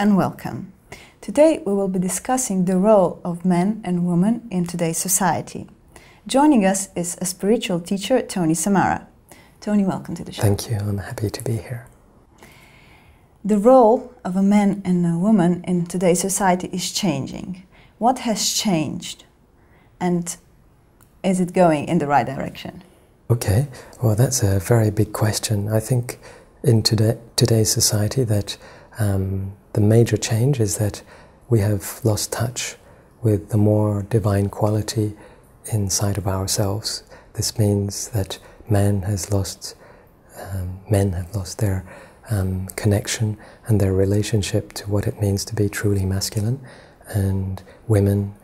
And welcome. Today we will be discussing the role of men and women in today's society. Joining us is a spiritual teacher, Tony Samara. Tony, welcome to the show. Thank you. I'm happy to be here. The role of a man and a woman in today's society is changing. What has changed? And is it going in the right direction? Okay, well, that's a very big question. I think in today, today's society that um, the major change is that we have lost touch with the more divine quality inside of ourselves. This means that man has lost, um, men have lost their um, connection and their relationship to what it means to be truly masculine, and women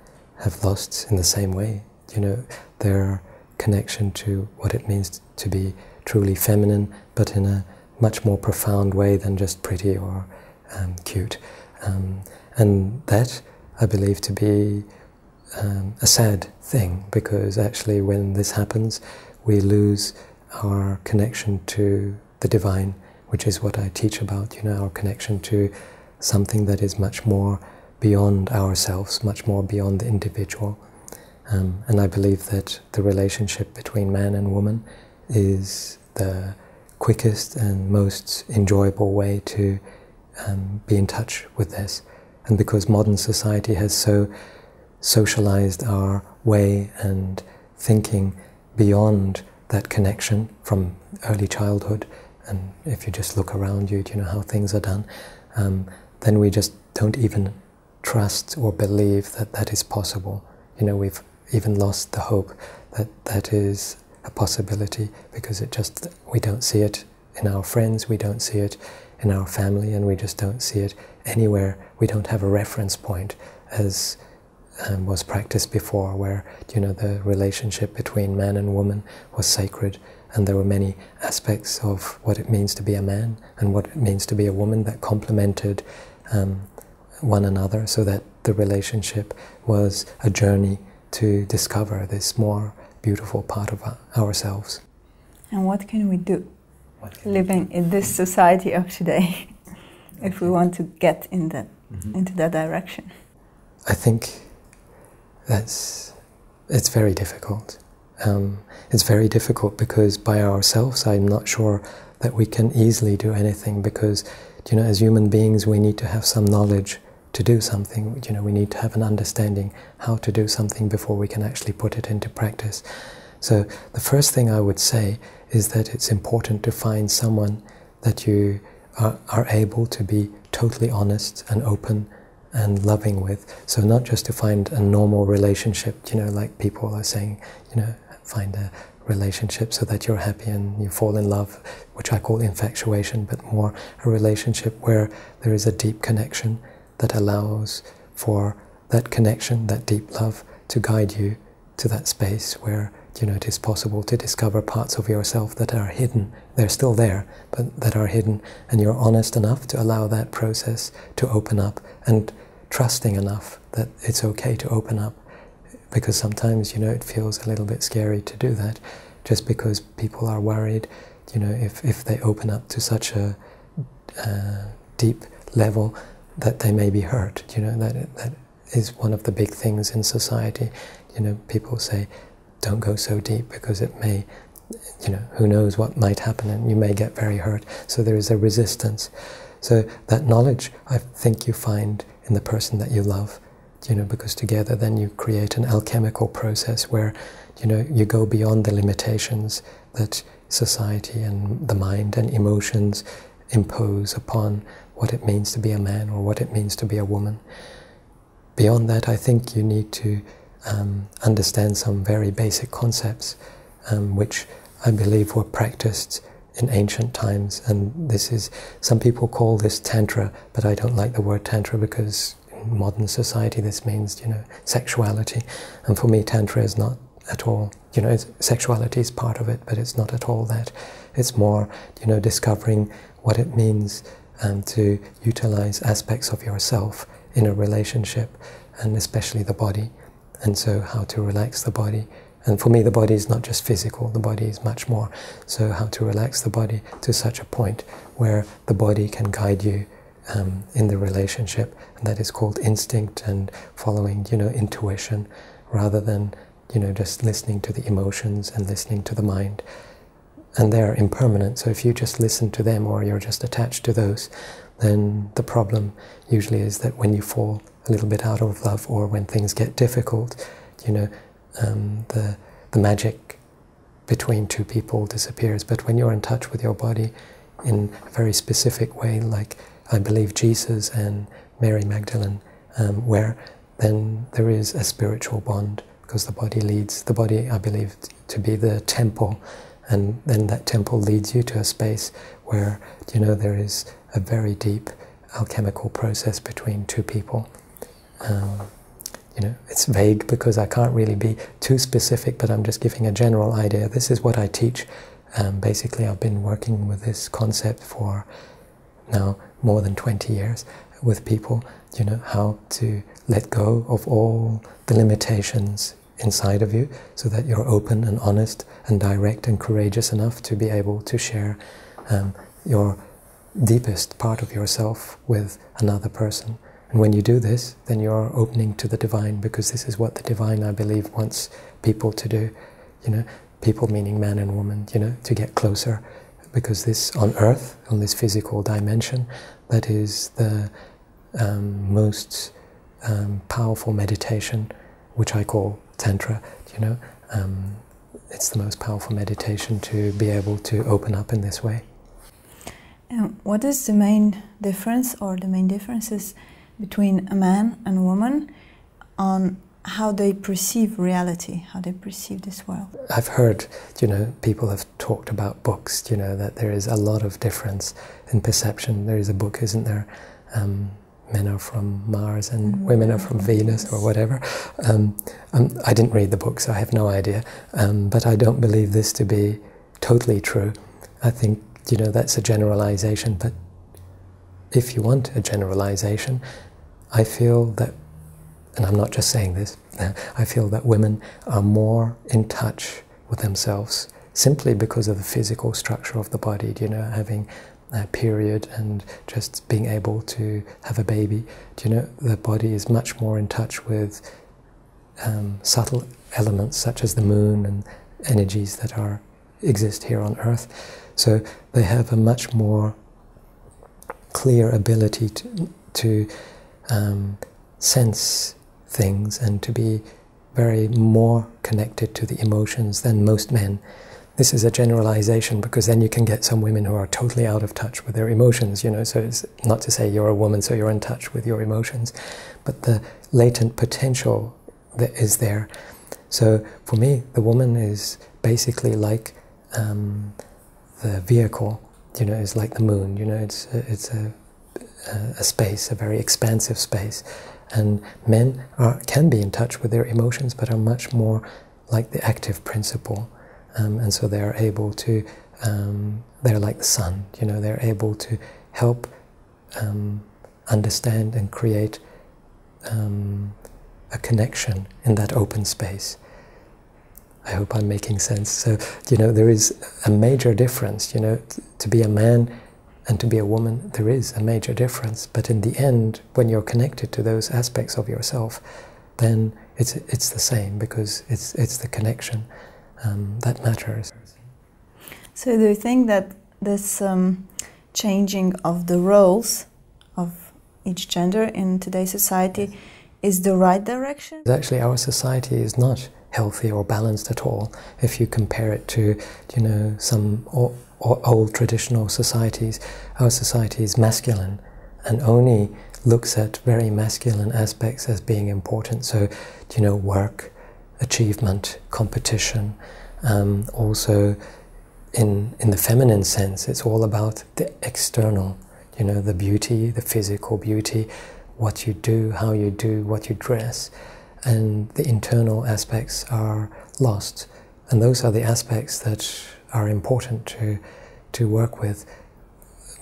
have lost in the same way, you know, their connection to what it means to be truly feminine, but in a much more profound way than just pretty or um, cute. Um, and that I believe to be um, a sad thing because actually, when this happens, we lose our connection to the divine, which is what I teach about, you know, our connection to something that is much more beyond ourselves, much more beyond the individual. Um, and I believe that the relationship between man and woman is the quickest and most enjoyable way to um, be in touch with this. And because modern society has so socialized our way and thinking beyond that connection from early childhood, and if you just look around you, you know how things are done, um, then we just don't even trust or believe that that is possible. You know, we've even lost the hope that that is a possibility because it just we don't see it in our friends, we don't see it in our family, and we just don't see it anywhere. We don't have a reference point as um, was practiced before, where you know the relationship between man and woman was sacred, and there were many aspects of what it means to be a man and what it means to be a woman that complemented um, one another, so that the relationship was a journey to discover this more beautiful part of ourselves. And what can we do living in this society of today if we want to get in that, mm-hmm. into that direction? I think that's it's very difficult. Um, it's very difficult because by ourselves, I'm not sure that we can easily do anything because, you know, as human beings, we need to have some knowledge to do something. You know, we need to have an understanding how to do something before we can actually put it into practice. So the first thing I would say is that it's important to find someone that you are, are able to be totally honest and open and loving with. So not just to find a normal relationship, you know, like people are saying, you know, find a relationship so that you're happy and you fall in love, which I call infatuation, but more a relationship where there is a deep connection that allows for that connection, that deep love, to guide you to that space where you know it is possible to discover parts of yourself that are hidden. They're still there, but that are hidden, and you're honest enough to allow that process to open up and trusting enough that it's okay to open up. Because sometimes, you know, it feels a little bit scary to do that just because people are worried, you know, if, if they open up to such a uh, deep level that they may be hurt, you know, that, that is one of the big things in society. You know, people say, don't go so deep because it may, you know, who knows what might happen and you may get very hurt. So there is a resistance. So that knowledge, I think you find in the person that you love, you know, because together then you create an alchemical process where, you know, you go beyond the limitations that society and the mind and emotions impose upon what it means to be a man or what it means to be a woman. Beyond that, I think you need to um, understand some very basic concepts, um, which I believe were practiced in ancient times. And this is, some people call this Tantra, but I don't like the word Tantra because in modern society this means, you know, sexuality. And for me, Tantra is not at all, you know, sexuality is part of it, but it's not at all that. It's more, you know, discovering what it means um, to utilize aspects of yourself in a relationship, and especially the body and so how to relax the body. And for me, the body is not just physical, the body is much more. So, how to relax the body to such a point where the body can guide you um, in the relationship, and that is called instinct and following, you know, intuition, rather than, you know, just listening to the emotions and listening to the mind. And they're impermanent, so if you just listen to them or you're just attached to those, then the problem usually is that when you fall a little bit out of love or when things get difficult, you know, um, the, the magic between two people disappears. But when you're in touch with your body in a very specific way, like I believe Jesus and Mary Magdalene, um, where then there is a spiritual bond because the body leads, the body I believe to be the temple, and then that temple leads you to a space where, you know, there is a very deep alchemical process between two people. Um, you know, it's vague because I can't really be too specific, but I'm just giving a general idea. This is what I teach. Um, basically, I've been working with this concept for now more than 20 years with people, you know, how to let go of all the limitations inside of you so that you're open and honest and direct and courageous enough to be able to share um, your deepest part of yourself with another person. And when you do this, then you're opening to the divine because this is what the divine, I believe, wants people to do. You know, people meaning man and woman, you know, to get closer because this on earth, on this physical dimension, that is the um, most um, powerful meditation, which I call Tantra, you know. Um, it's the most powerful meditation to be able to open up in this way. What is the main difference or the main differences between a man and a woman on how they perceive reality, how they perceive this world? I've heard, you know, people have talked about books, you know, that there is a lot of difference in perception. There is a book, isn't there? Um, men are from Mars and mm -hmm. women are from Venus or whatever. Um, um, I didn't read the book, so I have no idea. Um, but I don't believe this to be totally true. I think you know, that's a generalization, but if you want a generalization, I feel that, and I'm not just saying this, I feel that women are more in touch with themselves simply because of the physical structure of the body, you know, having a period and just being able to have a baby. Do you know, the body is much more in touch with um, subtle elements such as the moon and energies that are exist here on earth. So they have a much more clear ability to, to um, sense things and to be very more connected to the emotions than most men. This is a generalization because then you can get some women who are totally out of touch with their emotions, you know. So it's not to say you're a woman, so you're in touch with your emotions, but the latent potential that is there. So for me, the woman is basically like um, the vehicle, you know, is like the moon. You know, it's a, it's a, a space, a very expansive space, and men are, can be in touch with their emotions, but are much more like the active principle, um, and so they are able to. Um, they're like the sun. You know, they're able to help um, understand and create um, a connection in that open space. I hope I'm making sense. So, you know, there is a major difference, you know, to be a man and to be a woman, there is a major difference. But in the end, when you're connected to those aspects of yourself, then it's, it's the same because it's, it's the connection um, that matters. So, do you think that this um, changing of the roles of each gender in today's society is the right direction? Actually, our society is not healthy or balanced at all if you compare it to, you know, some old traditional societies. Our society is masculine and only looks at very masculine aspects as being important. So, you know, work, achievement, competition. Um, also, in in the feminine sense, it's all about the external. You know, the beauty, the physical beauty, what you do, how you do, what you dress and the internal aspects are lost. And those are the aspects that are important to, to work with,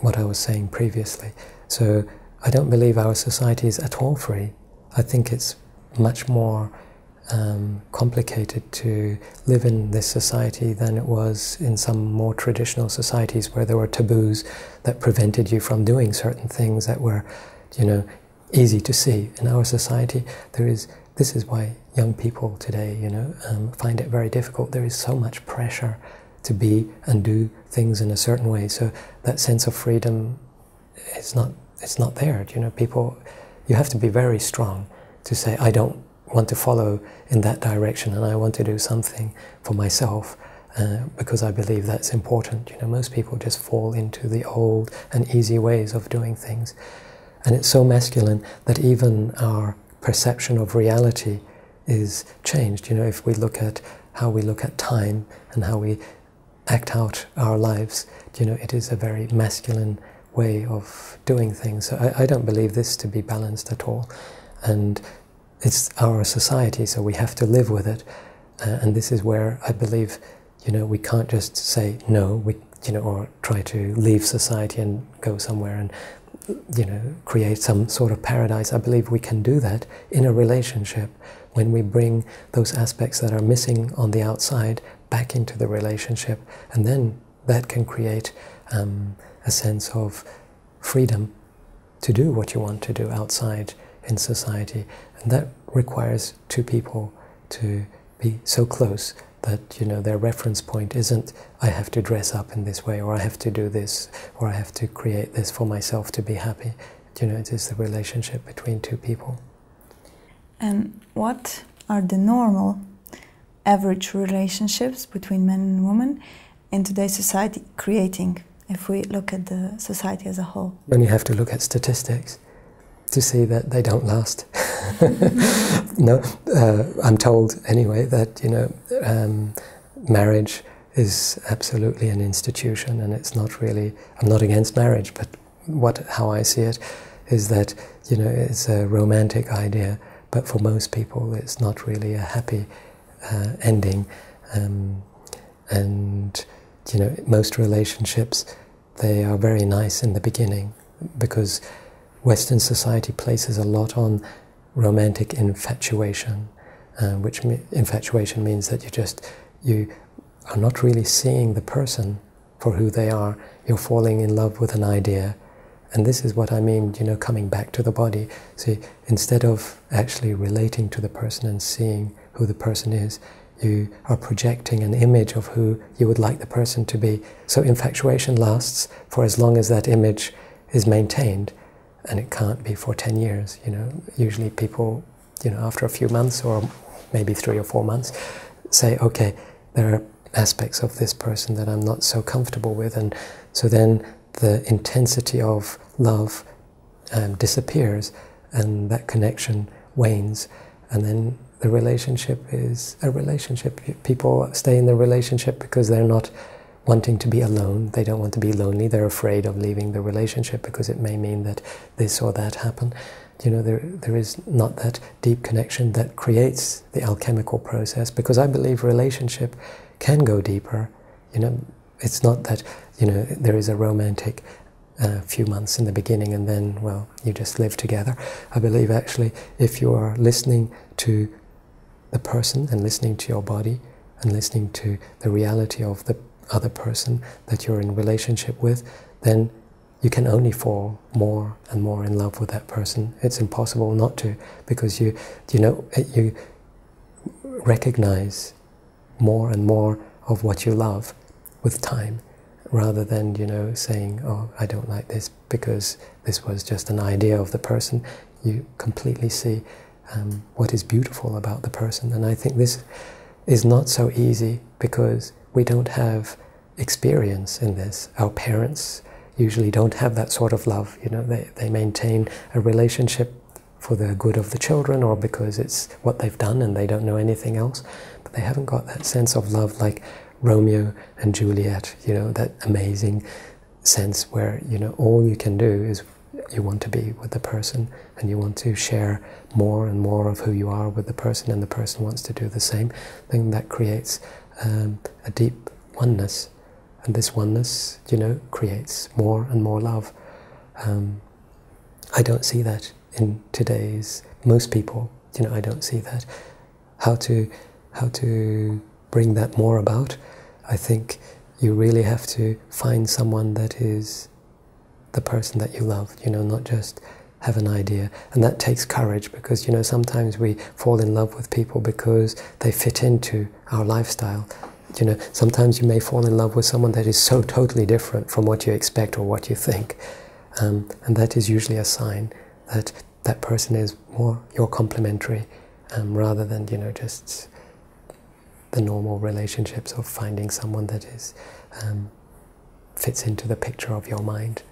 what I was saying previously. So I don't believe our society is at all free. I think it's much more um, complicated to live in this society than it was in some more traditional societies where there were taboos that prevented you from doing certain things that were, you know, easy to see. In our society, there is. This is why young people today, you know, um, find it very difficult. There is so much pressure to be and do things in a certain way. So that sense of freedom is not. It's not there. You know, people. You have to be very strong to say, I don't want to follow in that direction and I want to do something for myself uh, because I believe that's important. You know, most people just fall into the old and easy ways of doing things. And it's so masculine that even our perception of reality is changed. You know, if we look at how we look at time and how we act out our lives, you know, it is a very masculine way of doing things. So I, I don't believe this to be balanced at all. And it's our society, so we have to live with it. Uh, and this is where I believe, you know, we can't just say no, we, you know, or try to leave society and go somewhere and, you know, create some sort of paradise. I believe we can do that in a relationship when we bring those aspects that are missing on the outside back into the relationship, and then that can create um, a sense of freedom to do what you want to do outside in society. And that requires two people to be so close that you know their reference point isn't I have to dress up in this way or I have to do this or I have to create this for myself to be happy. You know, it is the relationship between two people. And what are the normal average relationships between men and women in today's society creating if we look at the society as a whole? When you have to look at statistics to see that they don't last. no, uh, I'm told anyway that you know um, marriage is absolutely an institution, and it's not really. I'm not against marriage, but what how I see it is that you know it's a romantic idea, but for most people, it's not really a happy uh, ending, um, and you know most relationships they are very nice in the beginning because Western society places a lot on romantic infatuation, uh, which me- infatuation means that you just you are not really seeing the person for who they are. You're falling in love with an idea, and this is what I mean. You know, coming back to the body. See, instead of actually relating to the person and seeing who the person is, you are projecting an image of who you would like the person to be. So infatuation lasts for as long as that image is maintained and it can't be for 10 years. You know, usually people, you know, after a few months or maybe three or four months, say, okay, there are aspects of this person that I'm not so comfortable with, and so then the intensity of love um, disappears, and that connection wanes, and then the relationship is a relationship. People stay in the relationship because they're not wanting to be alone. They don't want to be lonely. They're afraid of leaving the relationship because it may mean that this or that happen. You know, there, there is not that deep connection that creates the alchemical process because I believe relationship can go deeper. You know, it's not that, you know, there is a romantic uh, few months in the beginning and then, well, you just live together. I believe actually if you are listening to the person and listening to your body and listening to the reality of the other person that you're in relationship with, then you can only fall more and more in love with that person. It's impossible not to because you you know you recognize more and more of what you love with time rather than you know saying oh I don't like this because this was just an idea of the person you completely see um, what is beautiful about the person and I think this is not so easy because we don't have experience in this. Our parents usually don't have that sort of love. You know, they, they maintain a relationship for the good of the children or because it's what they've done and they don't know anything else. But they haven't got that sense of love like Romeo and Juliet, you know, that amazing sense where, you know, all you can do is you want to be with the person and you want to share more and more of who you are with the person and the person wants to do the same thing that creates um, a deep oneness. And this oneness you know creates more and more love. Um, I don't see that in today's most people you know I don't see that. How to how to bring that more about, I think you really have to find someone that is the person that you love. You know, not just have an idea, and that takes courage because you know sometimes we fall in love with people because they fit into our lifestyle. You know, sometimes you may fall in love with someone that is so totally different from what you expect or what you think, um, and that is usually a sign that that person is more your complementary um, rather than you know just the normal relationships of finding someone that is um, fits into the picture of your mind.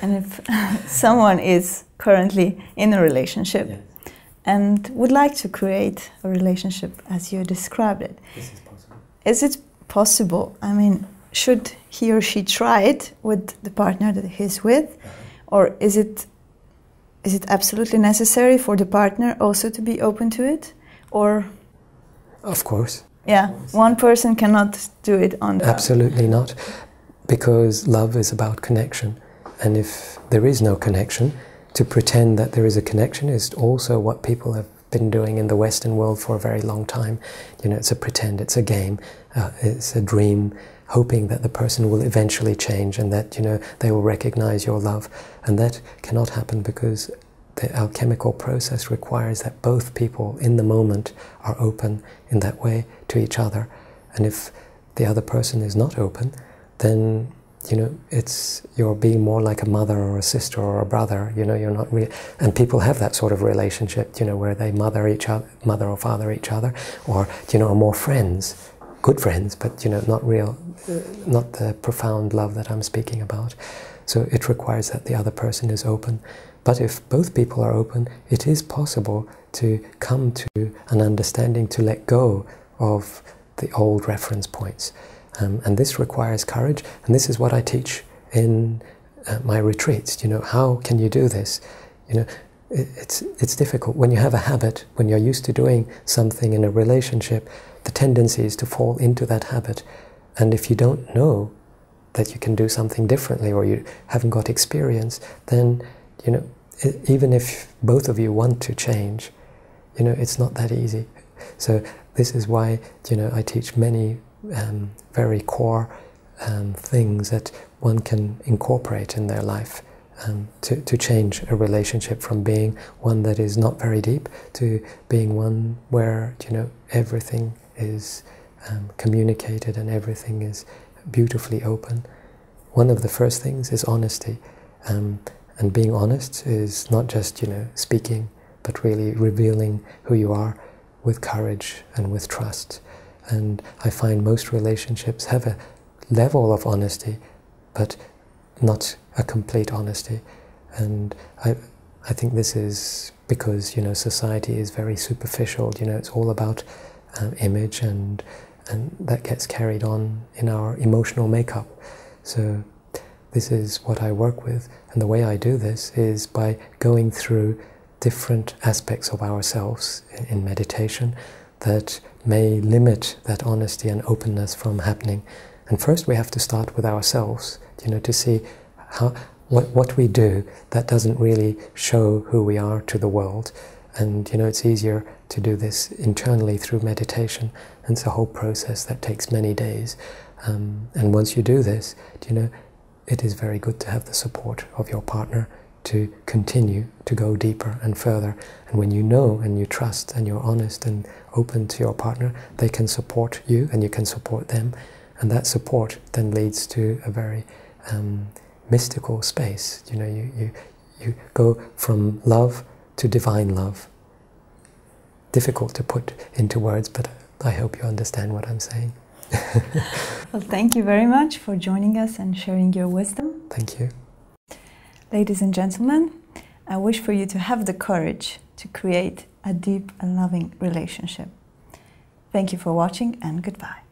And if someone is currently in a relationship yes. and would like to create a relationship as you described it, this is possible. Is it possible? I mean, should he or she try it with the partner that he's with, uh -huh. or is it is it absolutely necessary for the partner also to be open to it, or? Of course. Yeah, one person cannot do it on their Absolutely not, because love is about connection. And if there is no connection, to pretend that there is a connection is also what people have been doing in the Western world for a very long time. You know, it's a pretend, it's a game, uh, it's a dream, hoping that the person will eventually change and that, you know, they will recognize your love. And that cannot happen because the alchemical process requires that both people in the moment are open in that way to each other. And if the other person is not open, then you know it's you're being more like a mother or a sister or a brother. You know you're not real, and people have that sort of relationship. You know where they mother each other, mother or father each other, or you know are more friends, good friends, but you know not real, uh, not the profound love that I'm speaking about. So it requires that the other person is open. But if both people are open, it is possible to come to an understanding to let go of the old reference points. Um, and this requires courage, and this is what I teach in uh, my retreats. You know, how can you do this? You know, it, it's, it's difficult. When you have a habit, when you're used to doing something in a relationship, the tendency is to fall into that habit. And if you don't know that you can do something differently or you haven't got experience, then you know, even if both of you want to change, you know, it's not that easy. So this is why, you know, I teach many um, very core um, things that one can incorporate in their life um, to, to change a relationship from being one that is not very deep to being one where, you know, everything is um, communicated and everything is beautifully open. One of the first things is honesty. Um, and being honest is not just, you know, speaking, but really revealing who you are with courage and with trust. And I find most relationships have a level of honesty, but not a complete honesty. And I, I think this is because, you know, society is very superficial. You know, it's all about um, image and, and that gets carried on in our emotional makeup. So this is what I work with. And the way I do this is by going through different aspects of ourselves in meditation that may limit that honesty and openness from happening. And first we have to start with ourselves, you know, to see how what, what we do that doesn't really show who we are to the world. And you know, it's easier to do this internally through meditation. And it's a whole process that takes many days. Um, and once you do this, you know, it is very good to have the support of your partner to continue to go deeper and further. And when you know and you trust and you're honest and open to your partner, they can support you and you can support them. And that support then leads to a very um, mystical space. You know, you, you, you go from love to divine love. Difficult to put into words, but I hope you understand what I'm saying. well, thank you very much for joining us and sharing your wisdom. Thank you. Ladies and gentlemen, I wish for you to have the courage to create a deep and loving relationship. Thank you for watching and goodbye.